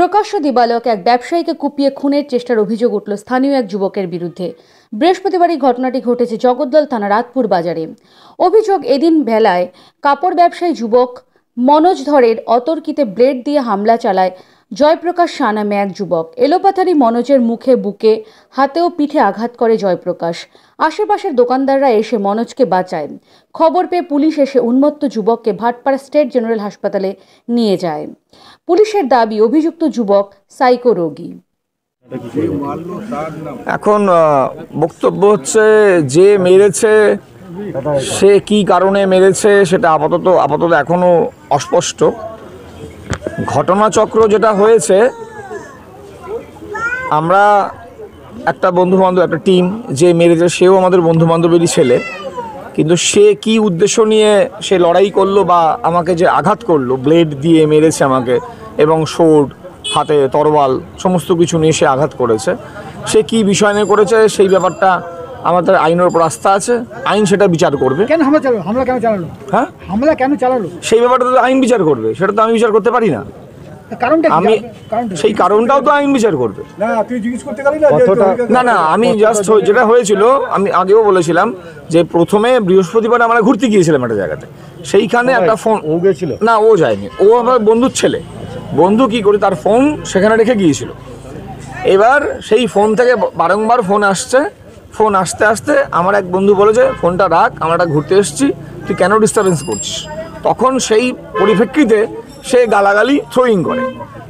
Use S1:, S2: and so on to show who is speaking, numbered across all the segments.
S1: প্রকাশ্য দিবালক এক ব্যবসায়ীকে কুপিয়ে খুনের চেষ্টার অভিযোগ উঠল স্থানীয় এক যুবকের বিরুদ্ধে। বৃহস্পতিবার এই ঘটনাটি ঘটেছে জগদ্দল থানা রাতপুর বাজারে। অভিযোগ এদিন বেলায় কাপড় ব্যবসায়ী যুবক মনোজ ধরের অতর্কিতে ব্লেড দিয়ে হামলা চালায় জয়প্রকাশ শাহ নামে এক যুবক। এলোপাথারি মনোজের মুখে বুকে, হাতেও পিঠে আঘাত করে জয়প্রকাশ। আশেপাশের দোকানদাররা এসে মনোজকে বাঁচায়। খবর পেয়ে পুলিশ এসে উন্মত্ত যুবককে ভাটপাড়া স্টেট জেনারেল হাসপাতালে নিয়ে যায়। পুলিশের দাবি, অভিযুক্ত যুবক সাইকো রোগী।
S2: এখন বক্তব্য হচ্ছে যে মেরেছে, সে কি কারণে মেরেছে, সেটা আপাতত আপাতত এখনও অস্পষ্ট। ঘটনাচক্র যেটা হয়েছে, আমরা একটা বন্ধু বান্ধব একটা টিম যে মেরেছে সেও আমাদের বন্ধু বান্ধবেরই ছেলে। কিন্তু সে কি উদ্দেশ্য নিয়ে সে লড়াই করল বা আমাকে যে আঘাত করল ব্লেড দিয়ে মেরেছে আমাকে এবং সোড হাতে তরোয়াল, সমস্ত কিছু নিয়ে সে আঘাত করেছে, সে কি বিষয় নিয়ে করেছে, সেই ব্যাপারটা আমাদের আইনের উপর আস্থা আছে আইন সেটা বিচার করবে।
S3: কেন হামলা চালালো? হামলা কেন চালালো?
S2: হ্যাঁ?
S3: হামলা কেন চালালো?
S2: সেই ব্যাপারটা তো আইন বিচার করবে সেটা তো আমি বিচার করতে পারি না।
S3: কারণটা
S2: আমি সেই কারণটাও তো আইন বিচার করবে।
S4: না তুই জিজ্ঞেস করতে গেলি না
S2: না না আমি জাস্ট যেটা হয়েছিল আমি আগেও বলেছিলাম যে প্রথমে বৃহস্পতিবার আমরা ঘুরতে গিয়েছিলাম একটা জায়গাতে। সেইখানে একটা ফোন
S4: ও গেছিল?
S2: না ও যায়নি। ও আমার বন্ধুর ছেলে। বন্ধু কি করে তার ফোন সেখানে রেখে গিয়েছিল। এবার সেই ফোন থেকে বারংবার ফোন আসছে ফোন আসতে আসতে আমার এক বন্ধু বলেছে ফোনটা রাখ আমরা একটা ঘুরতে এসেছি তুই কেন ডিস্টারবেন্স করছিস? তখন সেই পরিপ্রেক্ষিতে সে গালাগালি থ্রোয়িং করে।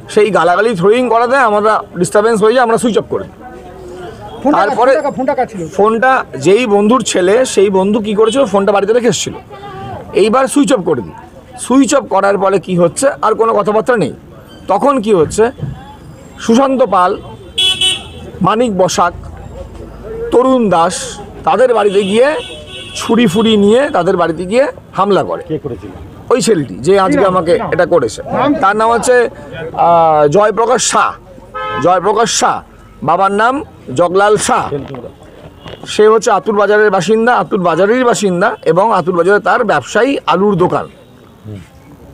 S2: সেই গালাগালি থ্রোয়িং করাতে আমরা ডিস্টারবেন্স হয়ে যায় আমরা সুইচ অফ করে। দিই। তারপরে-
S3: ফোনটা
S2: যেই বন্ধুর ছেলে সেই বন্ধু কি করেছিল? ফোনটা বাড়িতে রেখে এসেছিল। এইবার সুইচ অফ করে দিই। সুইচ অফ করার পরে কি হচ্ছে? আর কোনো কথাবার্তা নেই। তখন কি হচ্ছে? সুশান্ত পাল মানিক বসাক তরুণ দাস তাদের বাড়িতে গিয়ে ছুরি ফুরি নিয়ে তাদের বাড়িতে গিয়ে হামলা করে।
S4: কে করেছিল?
S2: ওই ছেলেটি যে আজকে আমাকে এটা করেছে। তার নাম হচ্ছে জয়প্রকাশ শাহ। জয়প্রকাশ শাহ। বাবার নাম জগলাল শাহ। সে হচ্ছে আতুর বাজারের বাসিন্দা আতুর বাজারেরই বাসিন্দা এবং আতুর বাজারে তার ব্যবসায়ী আলুর দোকান।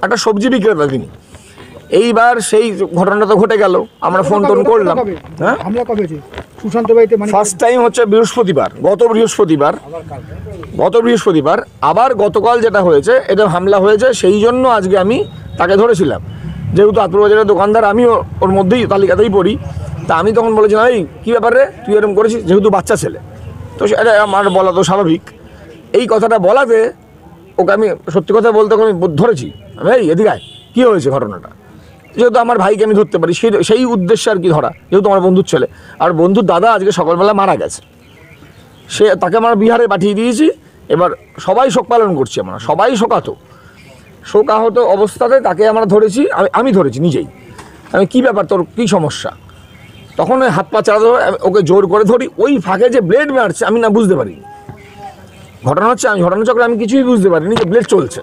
S2: একটা সবজি বিক্রেতা তিনি। এইবার সেই ঘটনাটা তো ঘটে গেল। আমরা ফোন টোন করলাম। হ্যাঁ?
S3: মানে
S2: ফার্স্ট টাইম হচ্ছে বৃহস্পতিবার গত বৃহস্পতিবার। গত বৃহস্পতিবার আবার গতকাল যেটা হয়েছে এটা হামলা হয়েছে সেই জন্য আজকে আমি তাকে ধরেছিলাম। যেহেতু আতুরবাজারের দোকানদার আমিও ওর মধ্যেই তালিকাতেই পড়ি। তা আমি তখন বলেছিলাম এই কী ব্যাপারে তুই এরকম করেছিস? যেহেতু বাচ্চা ছেলে। তো সেটা আমার বলা তো স্বাভাবিক। এই কথাটা বলাতে ওকে আমি সত্যি কথা বলতে ওকে আমি ধরেছি। আমি, এই এদিকে কী হয়েছে ঘটনাটা? যেহেতু আমার ভাইকে আমি ধরতে পারি সেই সেই উদ্দেশ্যে আর কি ধরা, যেহেতু আমার বন্ধুর ছেলে। আর বন্ধুর দাদা আজকে সকালবেলা মারা গেছে। সে তাকে আমরা বিহারে পাঠিয়ে দিয়েছি, এবার সবাই শোক পালন করছি আমরা, সবাই শোকাতো। শোকাহত অবস্থাতে তাকে আমরা ধরেছি, আমি আমি ধরেছি নিজেই। আমি কি ব্যাপার তোর, কী সমস্যা? তখন ওই হাত পা চালাতে ওকে জোর করে ধরি, ওই ফাঁকে যে ব্লেড মারছে, আমি না বুঝতে পারিনি। ঘটনা হচ্ছে, আমি ঘটনাচক্রে আমি কিছুই বুঝতে পারিনি যে ব্লেড চলছে।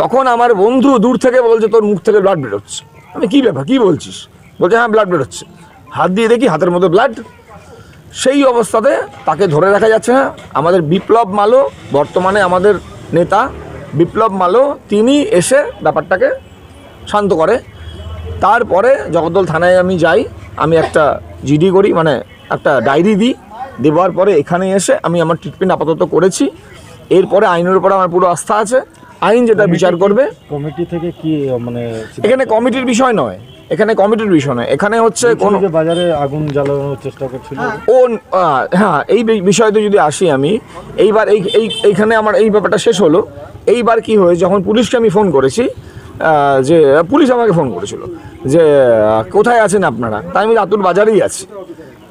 S2: তখন আমার বন্ধু দূর থেকে বলছে, তোর মুখ থেকে ব্লাড বেরোচ্ছে। আমি কী ব্যাপার, কী বলছিস? বলছে হ্যাঁ ব্লাড বেরোচ্ছে হাত দিয়ে দেখি হাতের মধ্যে ব্লাড সেই অবস্থাতে তাকে ধরে রাখা যাচ্ছে না। আমাদের বিপ্লব মালো, বর্তমানে আমাদের নেতা বিপ্লব মালো, তিনি এসে ব্যাপারটাকে শান্ত করে। তারপরে জগদ্দল থানায় আমি যাই, আমি একটা জিডি করি মানে একটা ডায়েরি দিই। দেওয়ার পরে এখানে এসে আমি আমার ট্রিটমেন্ট আপাতত করেছি। এরপরে আইনের উপর আমার পুরো আস্থা আছে। আইন যেটা বিচার করবে?
S4: কমিটি থেকে কি মানে
S2: এখানে কমিটির বিষয় নয়। এখানে কমিটির বিষয় নয়। এখানে হচ্ছে কোনো
S4: যে বাজারে আগুন জ্বালানোর চেষ্টা করছিল।
S2: ও হ্যাঁ এই বিষয়তে যদি আসি আমি এইবার এই এই এইখানে আমার এই ব্যাপারটা শেষ হলো। এইবার কি হয়েছে যখন পুলিশকে আমি ফোন করেছি যে পুলিশ আমাকে ফোন করেছিল যে কোথায় আছেন আপনারা? তাই আমি রাতুর বাজারেই আছি।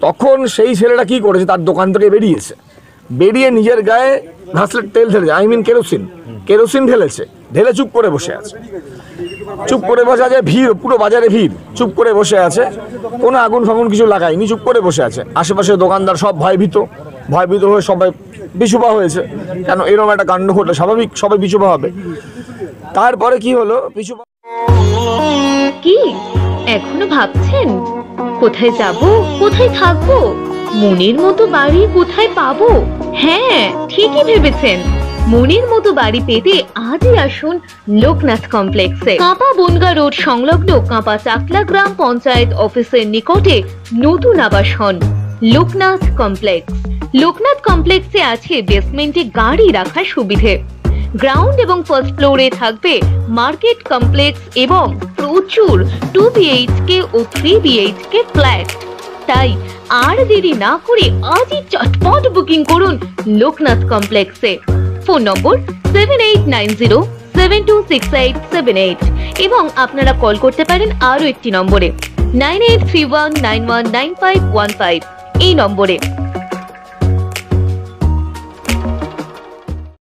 S2: তখন সেই ছেলেটা কি করেছে তার দোকান থেকে বেরিয়েছে। বেরিয়ে নিজের গায়ে ঘাসলের তেল ঢেলেছে আই মিন কেরোসিন কেরোসিন ঢেলেছে, ঢেলে চুপ করে বসে আছে। চুপ করে বসে আছে, ভিড়, পুরো বাজারে ভিড়। চুপ করে বসে আছে, কোনো আগুন ফাগুন কিছু লাগায়নি, চুপ করে বসে আছে। আশেপাশে দোকানদার সব ভয়ভীত ভয়ভীত হয়ে সবাই পিছুপা হয়েছে। কেন? এরকম একটা কাণ্ড ঘটলে স্বাভাবিক সবাই পিছুপা হবে। তারপরে কি হলো? পিছুপা
S5: কি? এখনও ভাবছেন? কোথায় যাব? কোথায় থাকব? মনের মতো বাড়ি কোথায় পাবো? হ্যাঁ ঠিকই ভেবেছেন। মনের মতো বাড়ি পেতে আজই আসুন লোকনাথ কমপ্লেক্সে। কাঁপা বনগা রোড সংলগ্ন কাঁপা চাকলা গ্রাম পঞ্চায়েত অফিসের নিকটে নতুন আবাসন লোকনাথ কমপ্লেক্স। লোকনাথ কমপ্লেক্সে আছে বেসমেন্টে গাড়ি রাখার সুবিধে। গ্রাউন্ড এবং ফার্স্ট ফ্লোরে থাকবে মার্কেট কমপ্লেক্স এবং প্রচুর টু বিএইচকে ও থ্রি বিএইচকে ফ্ল্যাট। তাই আর দেরি না করে আজই চটপট বুকিং করুন লোকনাথ কমপ্লেক্সে। Phone number seven eight nine zero seven two six eight seven eight এবং আপনারা কল করতে পারেন আরও একটি নম্বরে nine eight three one nine one nine five one five এই নম্বরে।